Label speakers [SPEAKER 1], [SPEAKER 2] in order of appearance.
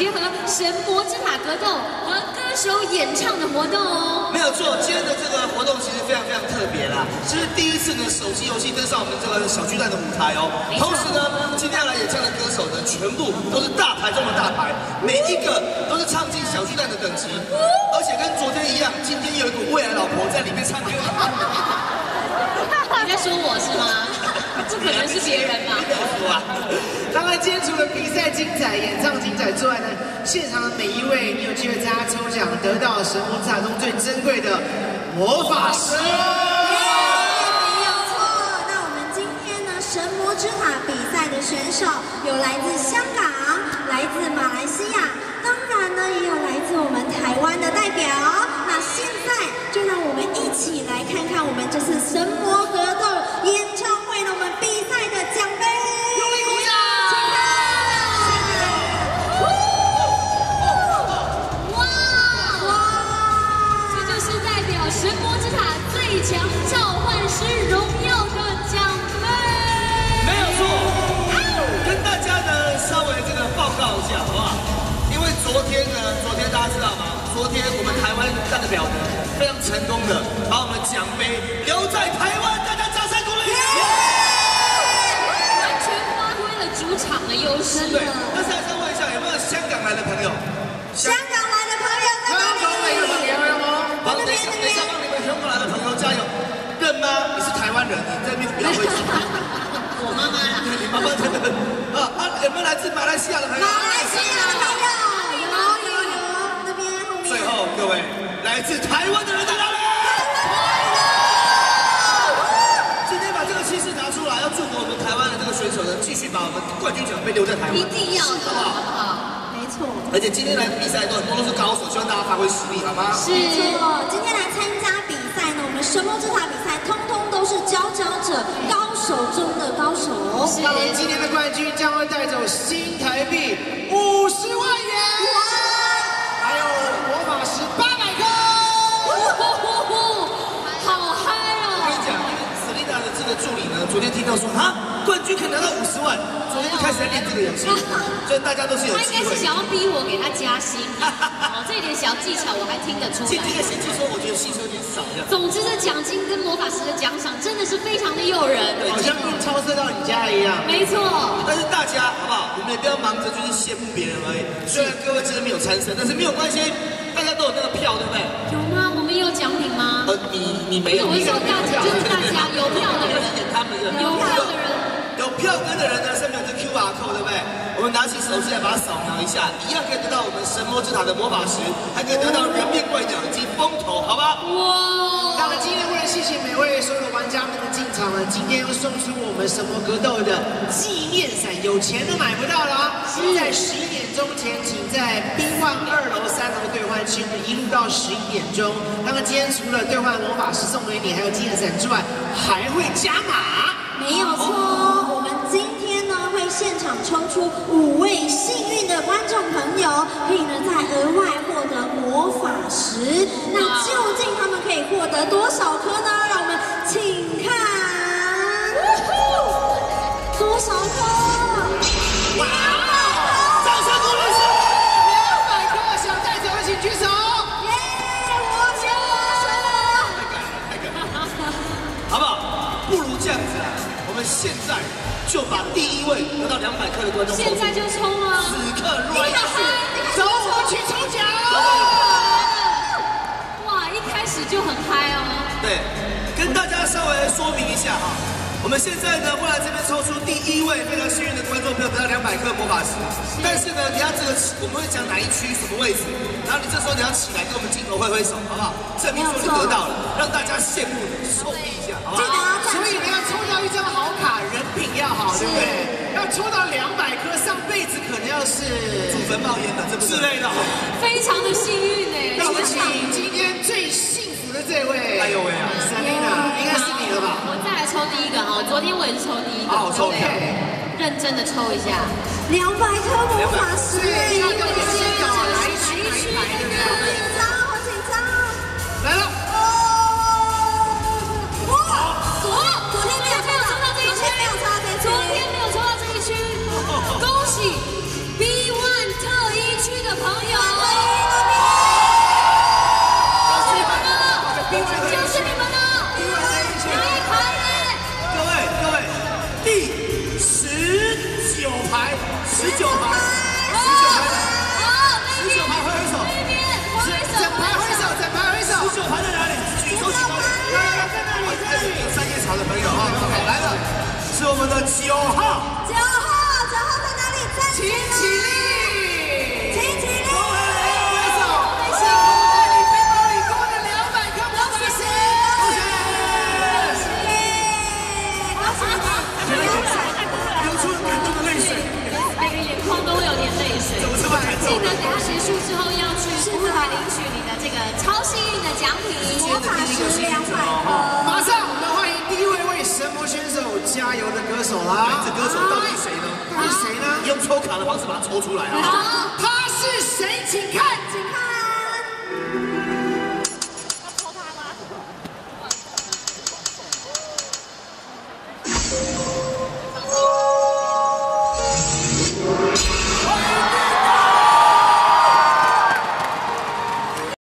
[SPEAKER 1] 结合神魔之塔格斗和歌手演唱的活动哦。
[SPEAKER 2] 没有错，今天的这个活动其实非常非常特别啦，这是第一次呢手机游戏登上我们这个小巨蛋的舞台哦。同时呢，今天要来演唱的歌手呢，全部都是大牌中的大牌，每一个都是唱进小巨蛋的等级，而且跟昨天一样，今天有一股未来老婆在里面唱歌。
[SPEAKER 1] 可能是别人吧？
[SPEAKER 3] 当然，今天除了比赛精彩、演唱精彩之外呢，现场的每一位，你有机会参加抽奖，得到神魔之塔中最珍贵的魔法师。
[SPEAKER 4] 没有错，那我们今天呢，神魔之塔比赛的选手有来自香港、来自
[SPEAKER 2] 昨天大家知道吗？昨天我们台湾代表呢非常成功的把我们奖杯留在台湾，大家掌声鼓励！
[SPEAKER 1] 完全发挥了主场的优势。
[SPEAKER 2] 对，那现在再问一下，有没有香港来的朋友？
[SPEAKER 4] 香港来的朋友在哪里？
[SPEAKER 2] 好，等一下，等一下，帮你们全国来的朋友加油！认吗？你是台湾人，你在那边不要回去。
[SPEAKER 1] 我妈妈啦。
[SPEAKER 2] 你妈妈真的啊啊！有没有来自马来西亚的朋友？
[SPEAKER 4] 马来西亚的朋友，
[SPEAKER 2] 各位，来自台湾的人在哪里？今天把这个气势拿出来，要祝福我们台湾的这个选手呢，继续把我们冠军奖杯留在台湾。
[SPEAKER 1] 一定要的，
[SPEAKER 2] 好不好？
[SPEAKER 1] 好不好？
[SPEAKER 4] 没错。
[SPEAKER 2] 而且今天来比赛的都很多都是高手，希望大家发挥实力，好吗？
[SPEAKER 1] 是
[SPEAKER 4] 没错，今天来参加比赛呢，我们神魔之塔比赛，通通都是佼佼者，高手中的高手。
[SPEAKER 1] 是
[SPEAKER 3] 那么今天的冠军将会带走新台币
[SPEAKER 2] 在 练这个游戏，所以大家都是有机会
[SPEAKER 1] 他应该是。想要逼我给他加薪，哦，这一点小技巧我还听得出
[SPEAKER 2] 今天的
[SPEAKER 1] 来。
[SPEAKER 2] 嫌弃说，我觉得薪水有点少，这样。
[SPEAKER 1] 总之，这奖金跟魔法师的奖赏真的是非常的诱人。
[SPEAKER 3] 好像运超车到你家一样。
[SPEAKER 1] 没错，
[SPEAKER 2] 但是大家好不好？我们也不要忙着就是羡慕别人而已。虽然各位今天没有参赛，但是没有关系，大家都有那个票，对不对？
[SPEAKER 1] 有吗？我们也有奖品吗？
[SPEAKER 2] 呃，你你没有，
[SPEAKER 1] 我是说大家就是大家有票的人
[SPEAKER 2] 点他们的，
[SPEAKER 1] 有票的人，
[SPEAKER 2] 有票根的人呢，上面有这 QR code，对不对？我们拿起手机来把它扫描一下，一样可以得到我们神魔之塔的魔法石，还可以得到人面怪鸟以及风头，好吧？
[SPEAKER 1] 哇！
[SPEAKER 3] 那么今天为了谢谢每位所有的玩家们的进场呢，今天又送出我们神魔格斗的纪念伞，有钱都买不到了啊！在十一点钟前，请在宾万二楼、三楼兑换区，一路到十一点钟。那么，今天除了兑换魔法石送给你，还有纪念伞之外，还会加码。
[SPEAKER 4] 没有错哦，现场抽出五位幸运的观众朋友，可以呢再额外获得魔法石。那究竟他们可以获得多少颗呢？两百
[SPEAKER 2] 克的观众，
[SPEAKER 1] 现在就冲啊！
[SPEAKER 2] 此刻 right
[SPEAKER 3] 走，我们去抽奖。
[SPEAKER 1] 哇，一开始就很嗨哦！
[SPEAKER 2] 对，跟大家稍微说明一下哈，我们现在呢会来这边抽出第一位非常幸运的观众朋友得到两百克魔法石，但是呢，等下这个我们会讲哪一区什么位置，然后你这时候你要起来跟我们镜头挥挥手，好不好？证明说你得到了，让大家羡慕你，受益一下，好不好？
[SPEAKER 3] 抽到两百颗，上辈子可能要是
[SPEAKER 2] 祖坟冒烟的，这不之类的。
[SPEAKER 1] 非常的幸运哎，
[SPEAKER 3] 让我们请今天最幸福的这位，
[SPEAKER 2] 哎呦喂啊！
[SPEAKER 3] 三丽娜，应该是你了吧？
[SPEAKER 1] 我再来抽第一个哈，昨天我也是抽第一个，
[SPEAKER 2] 好我抽
[SPEAKER 1] 对不对认真的抽一下。
[SPEAKER 4] 两百颗魔法石，
[SPEAKER 3] 对，要
[SPEAKER 4] 因为
[SPEAKER 3] 跟我们先搞哪一区哪一排，对不对？
[SPEAKER 2] 九号，
[SPEAKER 4] 九号，九号在哪里？站起
[SPEAKER 3] 请起
[SPEAKER 4] 来，
[SPEAKER 3] 立！
[SPEAKER 4] 请起立！
[SPEAKER 3] 歌手，幸福带你背包里多了两百颗魔法石，恭喜！
[SPEAKER 4] 恭喜你！
[SPEAKER 3] 流出了感动的泪水。
[SPEAKER 1] 每个眼眶都会有点泪水。
[SPEAKER 2] 怎么这么感
[SPEAKER 1] 记
[SPEAKER 2] 动
[SPEAKER 1] 得？等下结束之后要去服务台领取你的这个超幸运的奖品。
[SPEAKER 4] 魔法石
[SPEAKER 2] 歌手到底是谁呢？
[SPEAKER 3] 到底谁呢？
[SPEAKER 2] 用抽卡的方式把它抽出来啊！
[SPEAKER 3] 他是谁？请看。